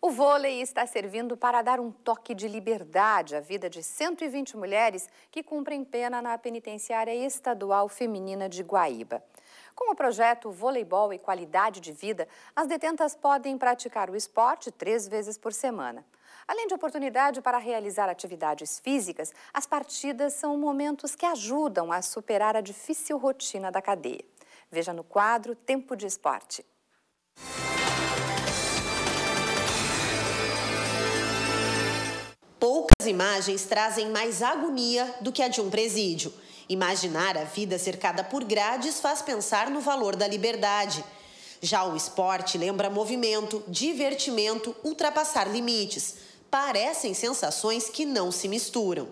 O vôlei está servindo para dar um toque de liberdade à vida de 120 mulheres que cumprem pena na penitenciária estadual feminina de Guaíba. Com o projeto Voleibol e Qualidade de Vida, as detentas podem praticar o esporte três vezes por semana. Além de oportunidade para realizar atividades físicas, as partidas são momentos que ajudam a superar a difícil rotina da cadeia. Veja no quadro Tempo de Esporte. Poucas imagens trazem mais agonia do que a de um presídio. Imaginar a vida cercada por grades faz pensar no valor da liberdade. Já o esporte lembra movimento, divertimento, ultrapassar limites. Parecem sensações que não se misturam.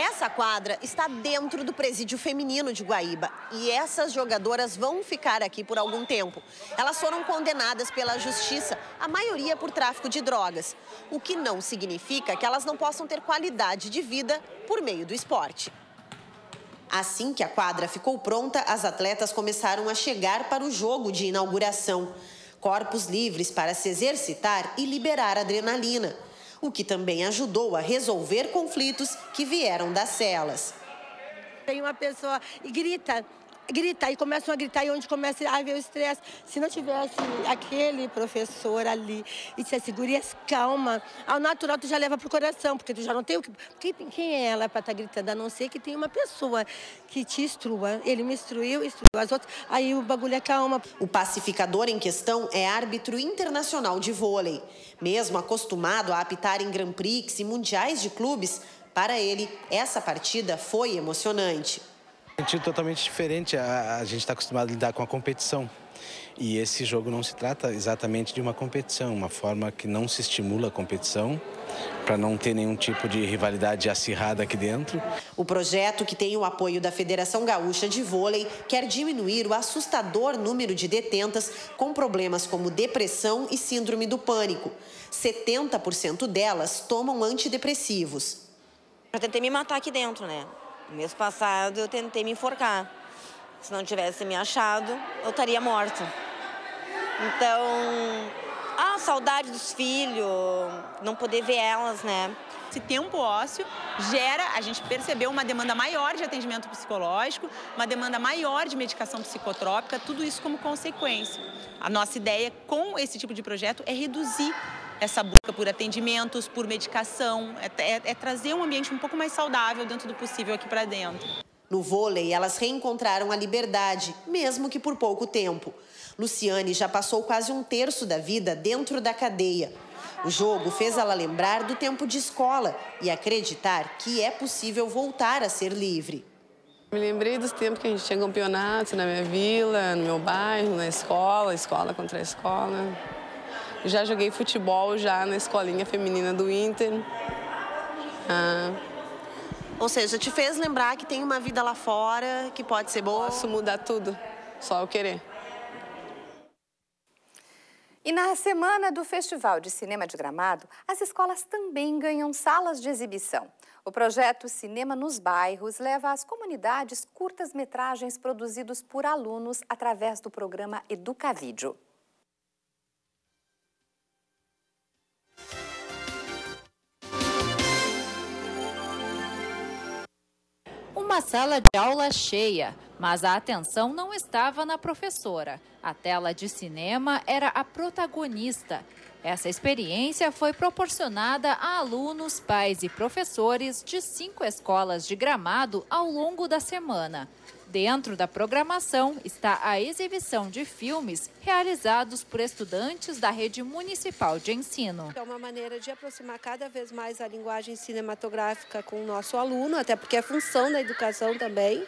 Essa quadra está dentro do presídio feminino de Guaíba e essas jogadoras vão ficar aqui por algum tempo. Elas foram condenadas pela justiça, a maioria por tráfico de drogas, o que não significa que elas não possam ter qualidade de vida por meio do esporte. Assim que a quadra ficou pronta, as atletas começaram a chegar para o jogo de inauguração. Corpos livres para se exercitar e liberar adrenalina o que também ajudou a resolver conflitos que vieram das celas. Tem uma pessoa e grita, grita e começam a gritar e onde começa a ver o estresse. Se não tivesse aquele professor ali e dissesse, gurias, calma, ao natural tu já leva pro coração, porque tu já não tem o que... Quem, quem é ela para estar tá gritando? A não ser que tenha uma pessoa que te instrua. Ele me instruiu, instruiu as outras, aí o bagulho é calma. O pacificador em questão é árbitro internacional de vôlei. Mesmo acostumado a apitar em Grand Prix e mundiais de clubes, para ele, essa partida foi emocionante sentido totalmente diferente. A, a gente está acostumado a lidar com a competição. E esse jogo não se trata exatamente de uma competição, uma forma que não se estimula a competição, para não ter nenhum tipo de rivalidade acirrada aqui dentro. O projeto, que tem o apoio da Federação Gaúcha de Vôlei, quer diminuir o assustador número de detentas com problemas como depressão e síndrome do pânico. 70% delas tomam antidepressivos. Eu tentei me matar aqui dentro, né? Mês passado eu tentei me enforcar. Se não tivesse me achado, eu estaria morta. Então, a saudade dos filhos, não poder ver elas, né? Esse tempo ósseo gera, a gente percebeu uma demanda maior de atendimento psicológico, uma demanda maior de medicação psicotrópica, tudo isso como consequência. A nossa ideia com esse tipo de projeto é reduzir essa busca por atendimentos, por medicação, é, é, é trazer um ambiente um pouco mais saudável dentro do possível aqui para dentro. No vôlei, elas reencontraram a liberdade, mesmo que por pouco tempo. Luciane já passou quase um terço da vida dentro da cadeia. O jogo fez ela lembrar do tempo de escola e acreditar que é possível voltar a ser livre. Me lembrei dos tempos que a gente tinha campeonatos na minha vila, no meu bairro, na escola, escola contra escola. Já joguei futebol já na escolinha feminina do Inter. Ah. Ou seja, te fez lembrar que tem uma vida lá fora, que pode ser boa? Posso mudar tudo, só eu querer. E na semana do Festival de Cinema de Gramado, as escolas também ganham salas de exibição. O projeto Cinema nos Bairros leva às comunidades curtas-metragens produzidos por alunos através do programa Educavídeo. Uma sala de aula cheia, mas a atenção não estava na professora. A tela de cinema era a protagonista. Essa experiência foi proporcionada a alunos, pais e professores de cinco escolas de gramado ao longo da semana. Dentro da programação está a exibição de filmes realizados por estudantes da rede municipal de ensino. É uma maneira de aproximar cada vez mais a linguagem cinematográfica com o nosso aluno, até porque é função da educação também.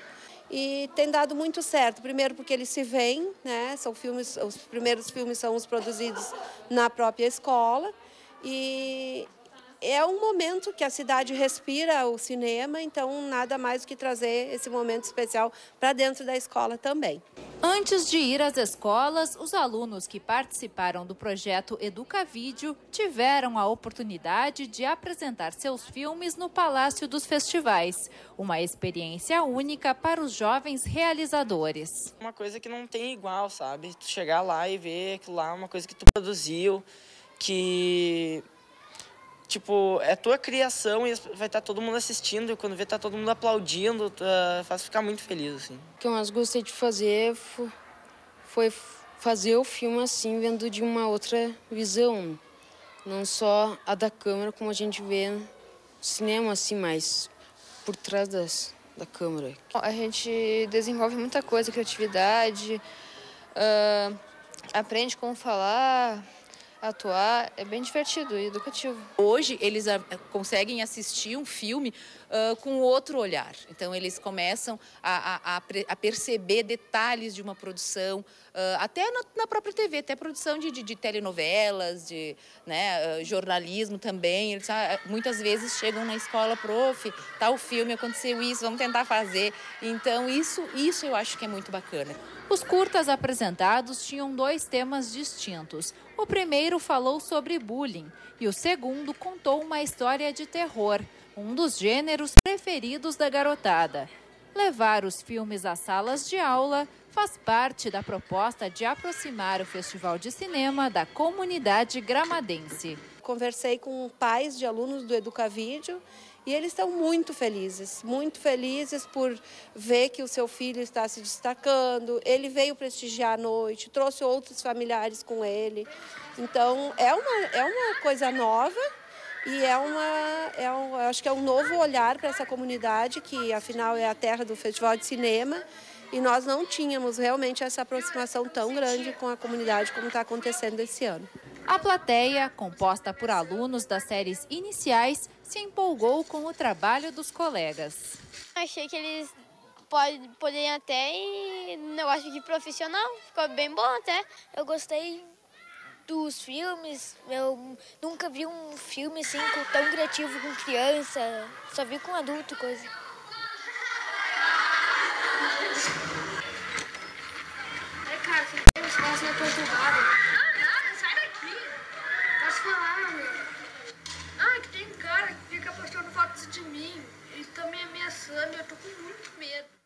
E tem dado muito certo. Primeiro porque eles se veem, né? São filmes, os primeiros filmes são os produzidos na própria escola. E é um momento que a cidade respira o cinema, então nada mais do que trazer esse momento especial para dentro da escola também. Antes de ir às escolas, os alunos que participaram do projeto Educa Vídeo tiveram a oportunidade de apresentar seus filmes no Palácio dos Festivais, uma experiência única para os jovens realizadores. Uma coisa que não tem igual, sabe? Tu chegar lá e ver aquilo lá, uma coisa que tu produziu, que tipo, é tua criação e vai estar todo mundo assistindo, e quando vê tá todo mundo aplaudindo, tá, faz ficar muito feliz, assim. O que eu mais gostei de fazer foi fazer o filme assim, vendo de uma outra visão, não só a da câmera, como a gente vê no cinema, assim, mas por trás das, da câmera. A gente desenvolve muita coisa, criatividade, uh, aprende como falar, atuar, é bem divertido e educativo. Hoje eles conseguem assistir um filme com outro olhar. Então eles começam a, a, a perceber detalhes de uma produção, uh, até na, na, própria TV, até produção de, de, de telenovelas, de né, uh, jornalismo também. Eles muitas vezes chegam na escola, prof, tal filme aconteceu isso, vamos tentar fazer. Então isso, isso eu acho que é muito bacana. Os curtas apresentados tinham dois temas distintos. O primeiro falou sobre bullying e o segundo contou uma história de terror, um dos gêneros preferidos da garotada. Levar os filmes às salas de aula faz parte da proposta de aproximar o Festival de Cinema da comunidade gramadense. Conversei com pais de alunos do Educavídeo e eles estão muito felizes, muito felizes por ver que o seu filho está se destacando. Ele veio prestigiar a noite, trouxe outros familiares com ele. Então, é uma, é uma coisa nova e é uma, é um, acho que é um novo olhar para essa comunidade, que afinal é a terra do Festival de Cinema. E nós não tínhamos realmente essa aproximação tão grande com a comunidade como está acontecendo esse ano. A plateia, composta por alunos das séries iniciais, se empolgou com o trabalho dos colegas. Achei que eles pode, poderiam até ir no negócio de profissional, ficou bem bom até. Eu gostei dos filmes, eu nunca vi um filme assim tão criativo com criança, só vi com adulto coisa. É, cara, você espaço na perturbada. Ah, nada, sai daqui. Posso falar, meu. Ah, que tem cara que fica postando fotos de mim e também ameaçando. Eu tô com muito medo.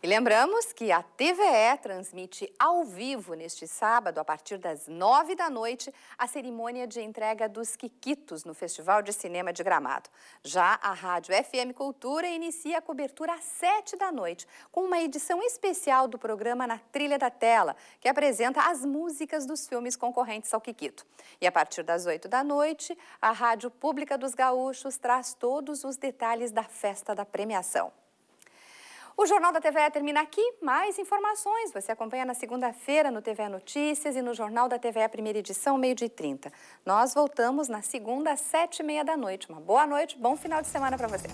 E lembramos que a TVE transmite ao vivo neste sábado, a partir das nove da noite, a cerimônia de entrega dos Quiquitos no Festival de Cinema de Gramado. Já a Rádio FM Cultura inicia a cobertura às sete da noite, com uma edição especial do programa Na Trilha da Tela, que apresenta as músicas dos filmes concorrentes ao Quiquito. E a partir das oito da noite, a Rádio Pública dos Gaúchos traz todos os detalhes da festa da premiação. O Jornal da TVE termina aqui. Mais informações você acompanha na segunda-feira no TVE Notícias e no Jornal da TVE Primeira Edição, meio-dia e 30. Nós voltamos na segunda, às sete e meia da noite. Uma boa noite, bom final de semana para você.